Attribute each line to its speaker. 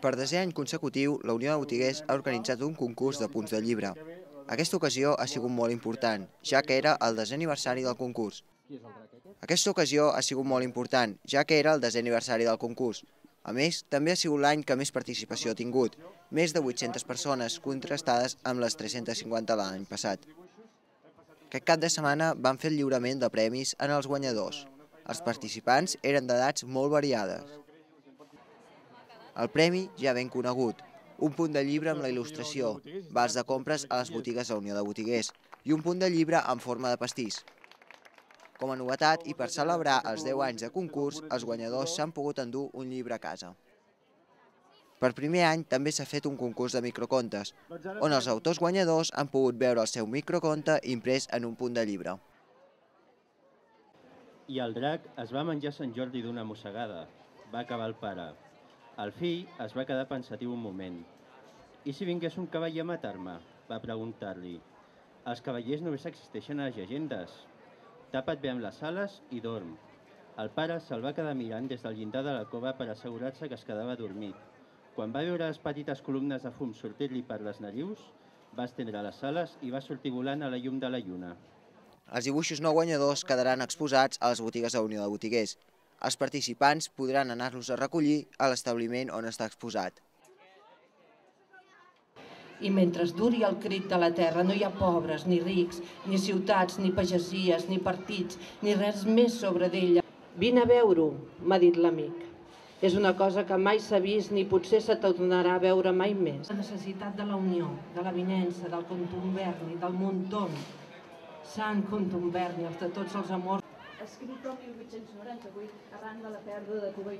Speaker 1: Per desè any consecutiu, la Unió de Botiguers ha organitzat un concurs de punts de llibre. Aquesta ocasió ha sigut molt important, ja que era el desè aniversari del concurs. Aquesta ocasió ha sigut molt important, ja que era el desè aniversari del concurs. A més, també ha sigut l'any que més participació ha tingut, més de 800 persones contrastades amb les 350 l'any passat. Aquest cap de setmana van fer el lliurament de premis en els guanyadors. Els participants eren d'edats molt variades. El premi ja ben conegut, un punt de llibre amb la il·lustració, vals de compres a les botigues de la Unió de Botiguers i un punt de llibre en forma de pastís. Com a novetat i per celebrar els 10 anys de concurs, els guanyadors s'han pogut endur un llibre a casa. Per primer any també s'ha fet un concurs de microcontes, on els autors guanyadors han pogut veure el seu microconte imprès en un punt de llibre.
Speaker 2: I el drac es va menjar Sant Jordi d'una mossegada. Va acabar el pare. El fill es va quedar pensatiu un moment. I si vingués un cavall a matar-me? Va preguntar-li. Els cavallers només existeixen a les llegendes. Tapa't bé amb les ales i dorm. El pare se'l va quedar mirant des del llindar de la cova per assegurar-se que es quedava dormit. Quan va veure les petites columnes de fum sortir-li per les narius, va estendre les ales i va sortir volant a la llum de la lluna.
Speaker 1: Els dibuixos no guanyadors quedaran exposats a les botigues de Unió de Botiguers. Els participants podran anar-los a recollir a l'establiment on està exposat.
Speaker 3: I mentre es duri el crit de la terra no hi ha pobres, ni rics, ni ciutats, ni pagesies, ni partits, ni res més sobre d'ella. Vine a veure-ho, m'ha dit l'amic. És una cosa que mai s'ha vist ni potser se tornarà a veure mai més. La necessitat de la unió, de l'avinença, del contumberni, del muntón. Sant contumberni, els de tots els amors.
Speaker 4: Escrit el 1898 arran de la pèrdua de Cuba.